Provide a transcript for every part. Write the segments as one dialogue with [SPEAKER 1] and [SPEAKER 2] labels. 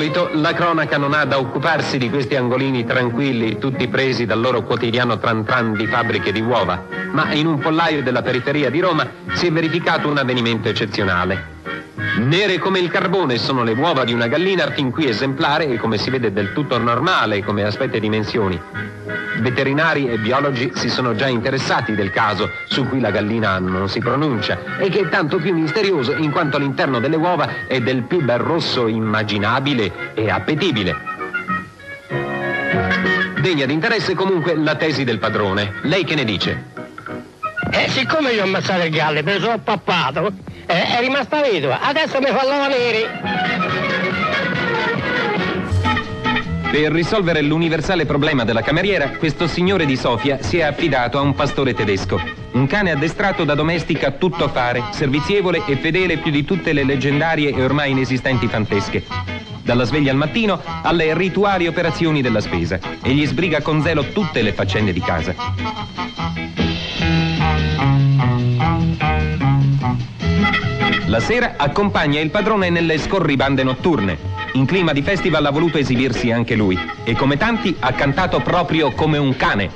[SPEAKER 1] solito la cronaca non ha da occuparsi di questi angolini tranquilli, tutti presi dal loro quotidiano tran tran di fabbriche di uova, ma in un pollaio della periferia di Roma si è verificato un avvenimento eccezionale. Nere come il carbone sono le uova di una gallina fin qui esemplare e come si vede del tutto normale come aspetto e dimensioni. Veterinari e biologi si sono già interessati del caso, su cui la gallina non si pronuncia, e che è tanto più misterioso in quanto all'interno delle uova è del più bel rosso immaginabile e appetibile. Degna di interesse comunque la tesi del padrone. Lei che ne dice?
[SPEAKER 2] Eh, siccome io ho ammazzato il gallo, me lo sono pappato, eh, è rimasta vedova, adesso mi fa l'avanere.
[SPEAKER 1] Per risolvere l'universale problema della cameriera, questo signore di Sofia si è affidato a un pastore tedesco. Un cane addestrato da domestica a tutto fare, servizievole e fedele più di tutte le leggendarie e ormai inesistenti fantesche. Dalla sveglia al mattino alle rituali operazioni della spesa. E gli sbriga con zelo tutte le faccende di casa. La sera accompagna il padrone nelle scorribande notturne. In clima di festival ha voluto esibirsi anche lui e come tanti ha cantato proprio come un cane.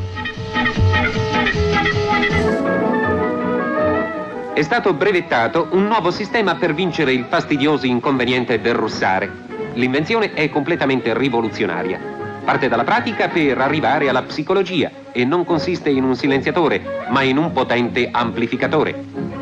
[SPEAKER 1] È stato brevettato un nuovo sistema per vincere il fastidioso inconveniente del russare. L'invenzione è completamente rivoluzionaria. Parte dalla pratica per arrivare alla psicologia e non consiste in un silenziatore, ma in un potente amplificatore.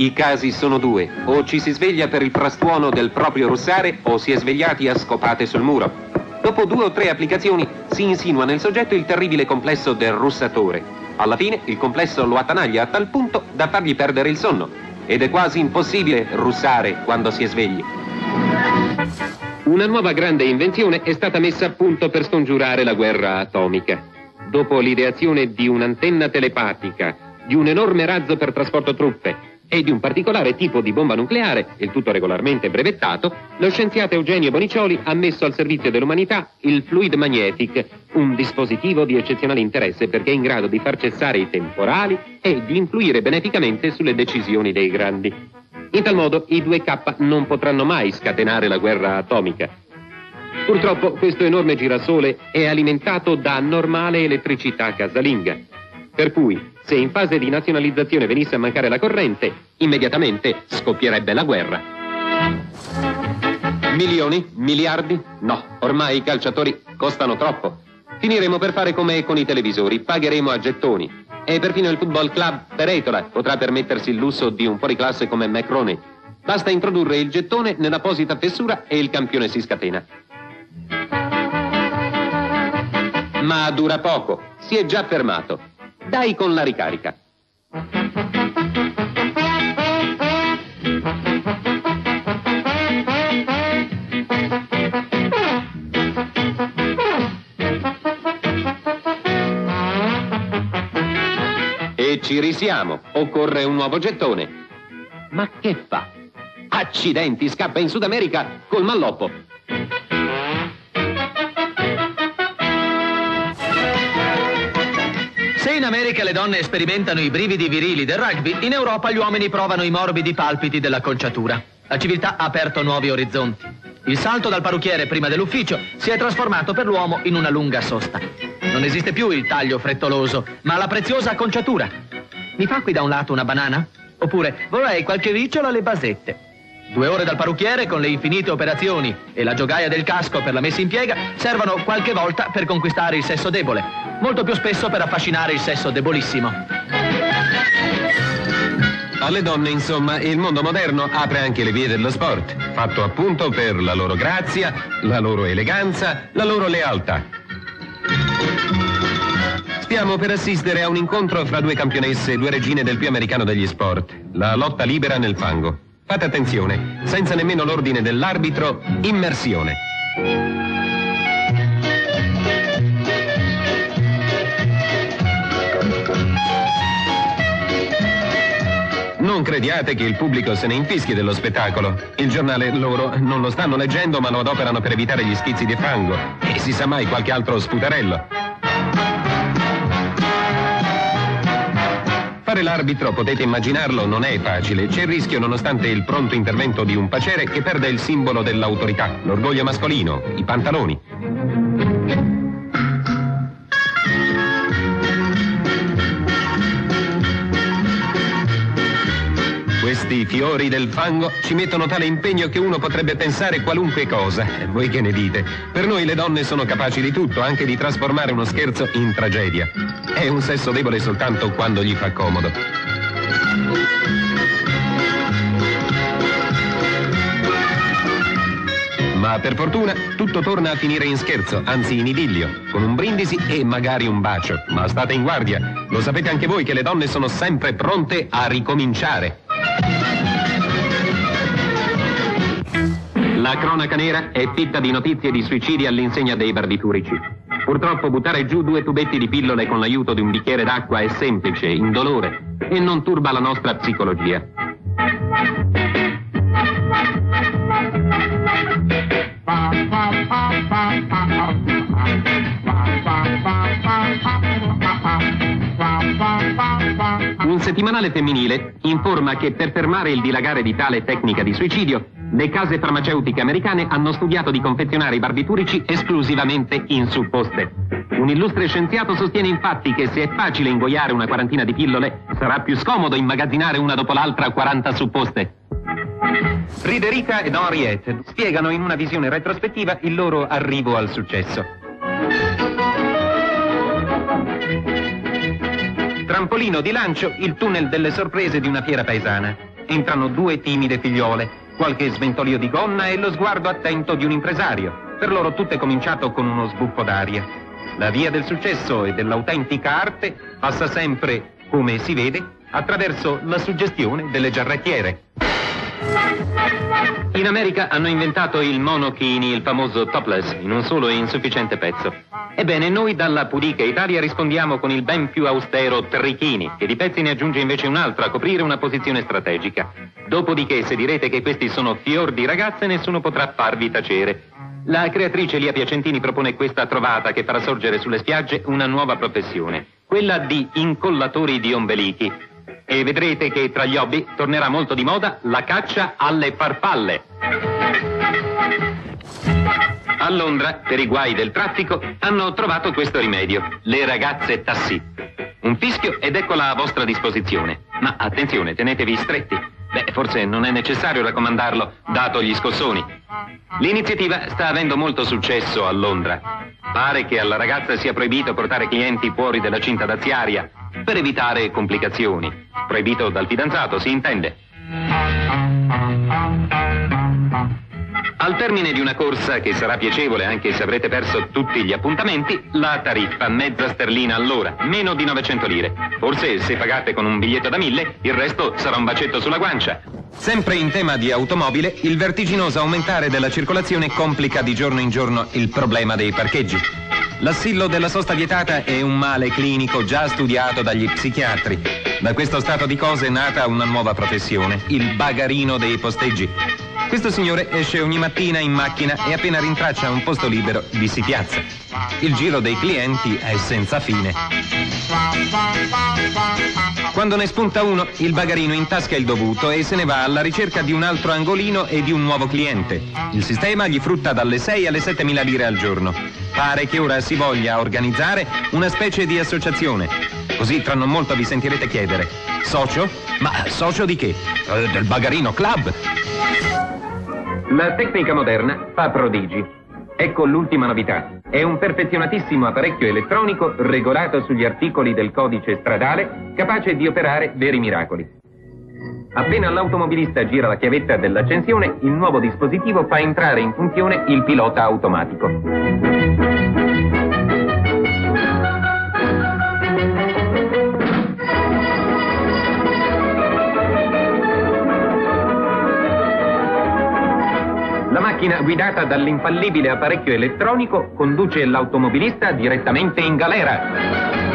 [SPEAKER 1] I casi sono due, o ci si sveglia per il frastuono del proprio russare o si è svegliati a scopate sul muro. Dopo due o tre applicazioni si insinua nel soggetto il terribile complesso del russatore. Alla fine il complesso lo attanaglia a tal punto da fargli perdere il sonno ed è quasi impossibile russare quando si è svegli. Una nuova grande invenzione è stata messa a punto per scongiurare la guerra atomica. Dopo l'ideazione di un'antenna telepatica, di un enorme razzo per trasporto truppe e di un particolare tipo di bomba nucleare, il tutto regolarmente brevettato, lo scienziato Eugenio Bonicioli ha messo al servizio dell'umanità il Fluid Magnetic, un dispositivo di eccezionale interesse perché è in grado di far cessare i temporali e di influire beneficamente sulle decisioni dei grandi. In tal modo i 2K non potranno mai scatenare la guerra atomica. Purtroppo questo enorme girasole è alimentato da normale elettricità casalinga. Per cui, se in fase di nazionalizzazione venisse a mancare la corrente, immediatamente scoppierebbe la guerra. Milioni? Miliardi? No, ormai i calciatori costano troppo. Finiremo per fare come con i televisori, pagheremo a gettoni. E perfino il Football Club Peretola potrà permettersi il lusso di un fuoriclasse come Macrone. Basta introdurre il gettone nell'apposita fessura e il campione si scatena. Ma dura poco, si è già fermato. Dai con la ricarica. E ci risiamo. Occorre un nuovo gettone. Ma che fa? Accidenti, scappa in Sud America col malloppo.
[SPEAKER 3] In America le donne sperimentano i brividi virili del rugby, in Europa gli uomini provano i morbidi palpiti della conciatura. La civiltà ha aperto nuovi orizzonti. Il salto dal parrucchiere prima dell'ufficio si è trasformato per l'uomo in una lunga sosta. Non esiste più il taglio frettoloso, ma la preziosa conciatura. Mi fa qui da un lato una banana? Oppure vorrei qualche ricciola alle basette. Due ore dal parrucchiere con le infinite operazioni e la giogaia del casco per la messa in piega servono qualche volta per conquistare il sesso debole, molto più spesso per affascinare il sesso debolissimo.
[SPEAKER 1] Alle donne, insomma, il mondo moderno apre anche le vie dello sport, fatto appunto per la loro grazia, la loro eleganza, la loro lealtà. Stiamo per assistere a un incontro fra due campionesse, due regine del più americano degli sport, la lotta libera nel fango. Fate attenzione, senza nemmeno l'ordine dell'arbitro, immersione. Non crediate che il pubblico se ne infischi dello spettacolo. Il giornale loro non lo stanno leggendo ma lo adoperano per evitare gli schizzi di fango. E si sa mai qualche altro sputarello. Fare l'arbitro, potete immaginarlo, non è facile. C'è il rischio, nonostante il pronto intervento di un pacere, che perde il simbolo dell'autorità, l'orgoglio mascolino, i pantaloni. Questi fiori del fango ci mettono tale impegno che uno potrebbe pensare qualunque cosa. Voi che ne dite? Per noi le donne sono capaci di tutto, anche di trasformare uno scherzo in tragedia. È un sesso debole soltanto quando gli fa comodo. Ma per fortuna tutto torna a finire in scherzo, anzi in idillio, con un brindisi e magari un bacio. Ma state in guardia, lo sapete anche voi che le donne sono sempre pronte a ricominciare. La cronaca nera è fitta di notizie di suicidi all'insegna dei barbiturici. Purtroppo buttare giù due tubetti di pillole con l'aiuto di un bicchiere d'acqua è semplice, indolore e non turba la nostra psicologia. Un settimanale femminile informa che per fermare il dilagare di tale tecnica di suicidio, le case farmaceutiche americane hanno studiato di confezionare i barbiturici esclusivamente in supposte. Un illustre scienziato sostiene infatti che se è facile ingoiare una quarantina di pillole, sarà più scomodo immagazzinare una dopo l'altra 40 supposte. Friderica ed Henriette spiegano in una visione retrospettiva il loro arrivo al successo. Trampolino di lancio, il tunnel delle sorprese di una fiera paesana. Entrano due timide figliole, qualche sventolio di gonna e lo sguardo attento di un impresario. Per loro tutto è cominciato con uno sbuffo d'aria. La via del successo e dell'autentica arte passa sempre, come si vede, attraverso la suggestione delle giarrettiere. In America hanno inventato il monochini, il famoso topless, in un solo e insufficiente pezzo. Ebbene, noi dalla pudica Italia rispondiamo con il ben più austero trichini, che di pezzi ne aggiunge invece un altro a coprire una posizione strategica. Dopodiché, se direte che questi sono fior di ragazze, nessuno potrà farvi tacere. La creatrice Lia Piacentini propone questa trovata che farà sorgere sulle spiagge una nuova professione, quella di incollatori di ombelichi, e vedrete che tra gli hobby tornerà molto di moda la caccia alle farfalle. A Londra, per i guai del traffico, hanno trovato questo rimedio, le ragazze tassì. Un fischio ed eccola a vostra disposizione. Ma attenzione, tenetevi stretti. Beh, forse non è necessario raccomandarlo, dato gli scossoni. L'iniziativa sta avendo molto successo a Londra. Pare che alla ragazza sia proibito portare clienti fuori della cinta daziaria per evitare complicazioni. Proibito dal fidanzato, si intende. Al termine di una corsa che sarà piacevole anche se avrete perso tutti gli appuntamenti, la tariffa mezza sterlina all'ora, meno di 900 lire. Forse se pagate con un biglietto da 1000, il resto sarà un bacetto sulla guancia. Sempre in tema di automobile, il vertiginoso aumentare della circolazione complica di giorno in giorno il problema dei parcheggi. L'assillo della sosta vietata è un male clinico già studiato dagli psichiatri. Da questo stato di cose è nata una nuova professione, il bagarino dei posteggi. Questo signore esce ogni mattina in macchina e appena rintraccia un posto libero vi si piazza. Il giro dei clienti è senza fine. Quando ne spunta uno, il bagarino intasca il dovuto e se ne va alla ricerca di un altro angolino e di un nuovo cliente. Il sistema gli frutta dalle 6 alle 7 mila lire al giorno. Pare che ora si voglia organizzare una specie di associazione. Così tra non molto vi sentirete chiedere. Socio? Ma socio di che? Eh, del Bagarino Club. La tecnica moderna fa prodigi. Ecco l'ultima novità. È un perfezionatissimo apparecchio elettronico regolato sugli articoli del codice stradale capace di operare veri miracoli. Appena l'automobilista gira la chiavetta dell'accensione, il nuovo dispositivo fa entrare in funzione il pilota automatico. Macchina guidata dall'infallibile apparecchio elettronico conduce l'automobilista direttamente in galera.